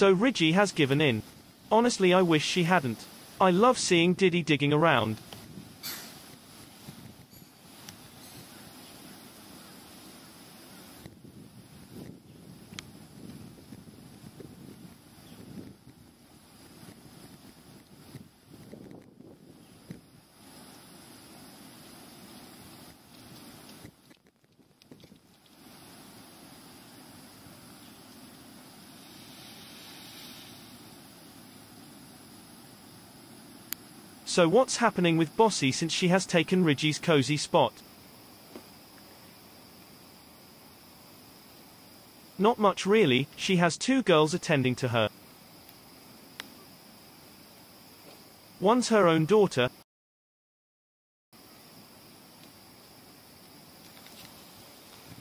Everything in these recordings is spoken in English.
So Ridgie has given in. Honestly I wish she hadn't. I love seeing Didy digging around. So what's happening with Bossy since she has taken Ridgie's cozy spot? Not much really, she has two girls attending to her. One's her own daughter,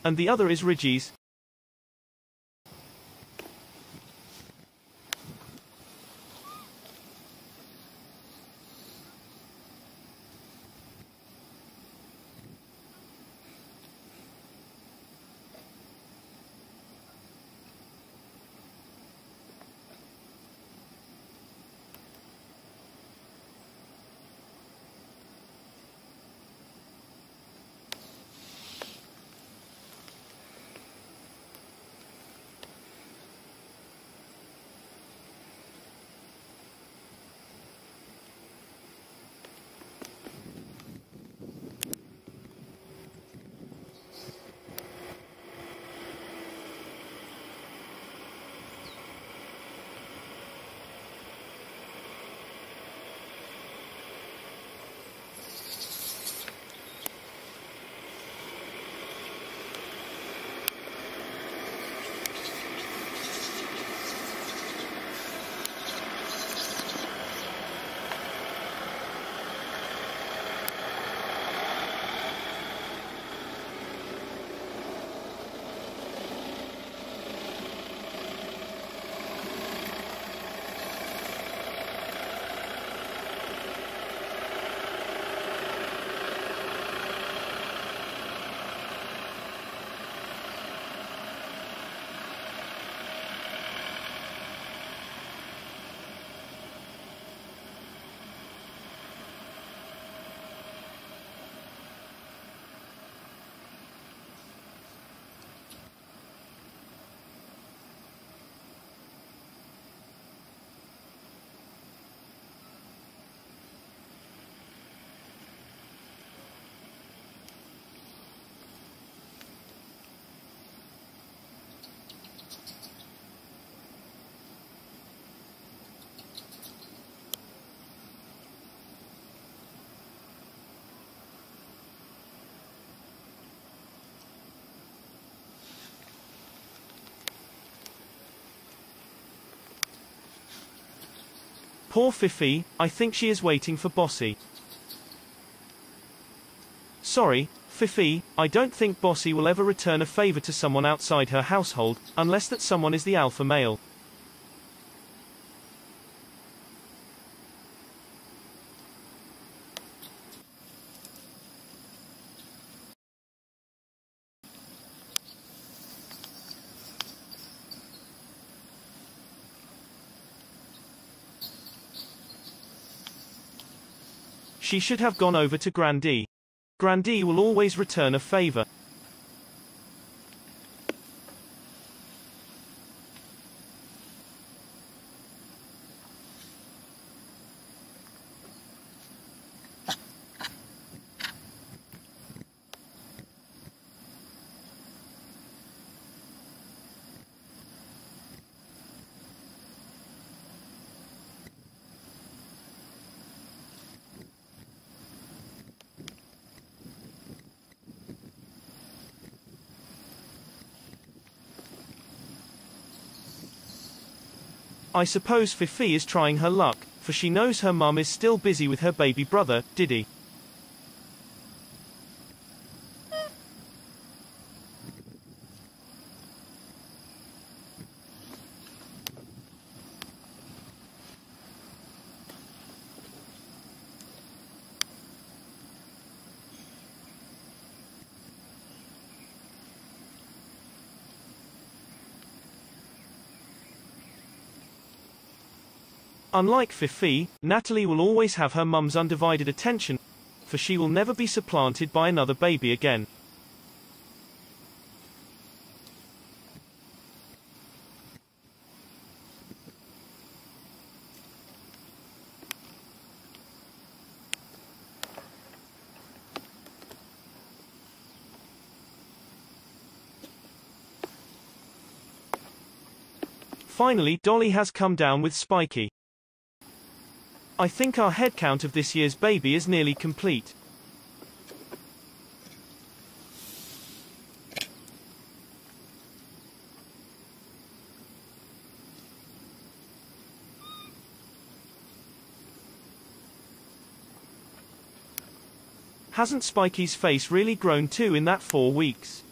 and the other is Ridgie's. Poor Fifi, I think she is waiting for Bossy. Sorry, Fifi, I don't think Bossy will ever return a favor to someone outside her household, unless that someone is the alpha male. She should have gone over to Grandee. Grandee will always return a favor. I suppose Fifi is trying her luck, for she knows her mum is still busy with her baby brother, Didy. Unlike Fifi, Natalie will always have her mum's undivided attention, for she will never be supplanted by another baby again. Finally, Dolly has come down with Spiky. I think our head count of this year's baby is nearly complete. Hasn't Spiky's face really grown too in that four weeks?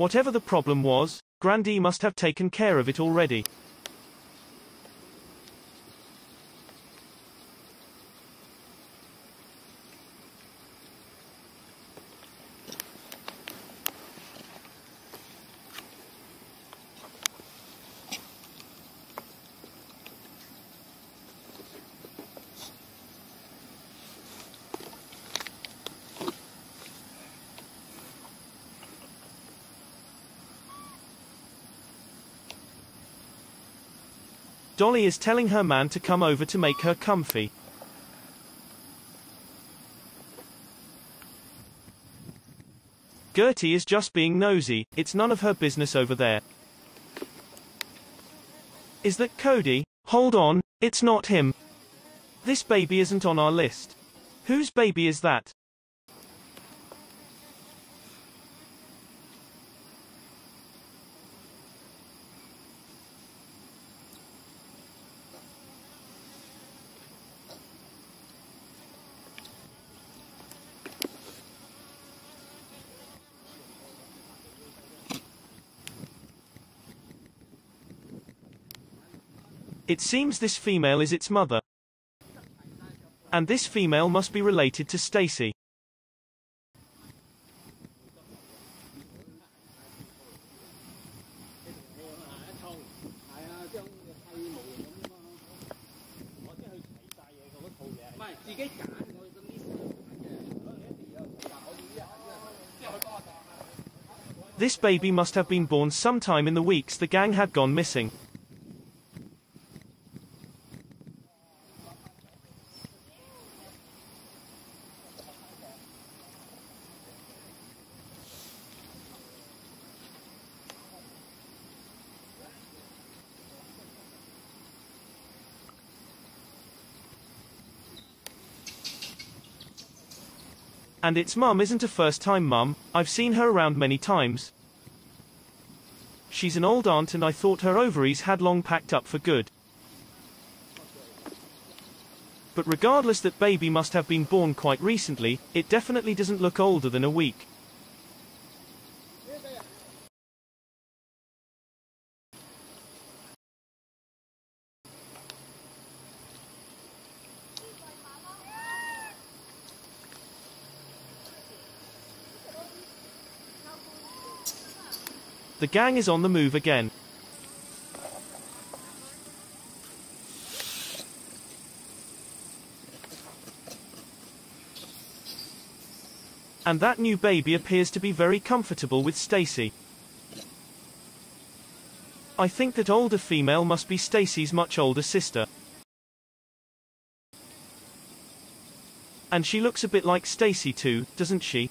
Whatever the problem was, Grandee must have taken care of it already. Dolly is telling her man to come over to make her comfy. Gertie is just being nosy, it's none of her business over there. Is that Cody? Hold on, it's not him. This baby isn't on our list. Whose baby is that? It seems this female is its mother. And this female must be related to Stacy. This baby must have been born sometime in the weeks the gang had gone missing. And its mum isn't a first-time mum, I've seen her around many times. She's an old aunt and I thought her ovaries had long packed up for good. But regardless that baby must have been born quite recently, it definitely doesn't look older than a week. The gang is on the move again. And that new baby appears to be very comfortable with Stacy. I think that older female must be Stacy's much older sister. And she looks a bit like Stacy too, doesn't she?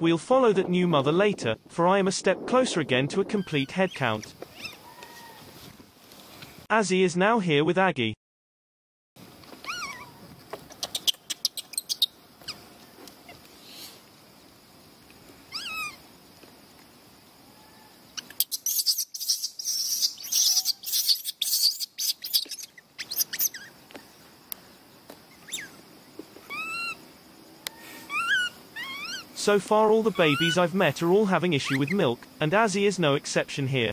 We'll follow that new mother later, for I am a step closer again to a complete head count. Azzy is now here with Aggie. So far all the babies I've met are all having issue with milk, and Azzy is no exception here.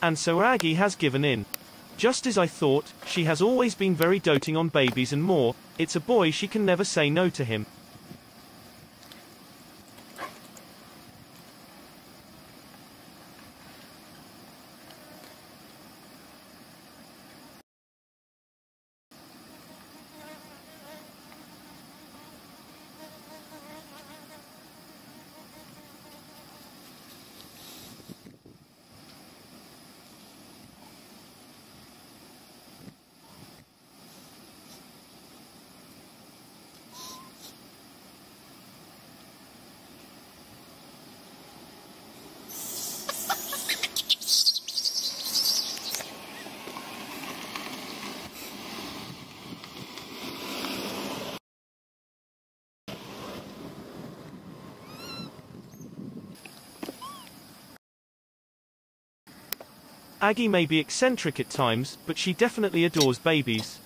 And so Aggie has given in. Just as I thought, she has always been very doting on babies and more, it's a boy she can never say no to him. Aggie may be eccentric at times, but she definitely adores babies.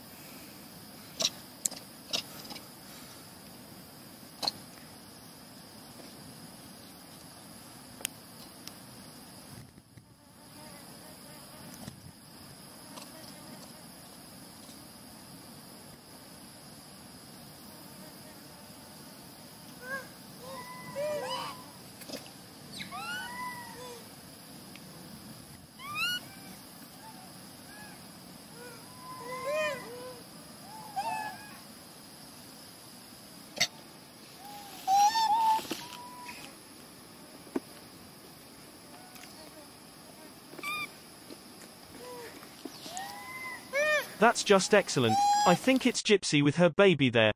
That's just excellent. I think it's Gypsy with her baby there.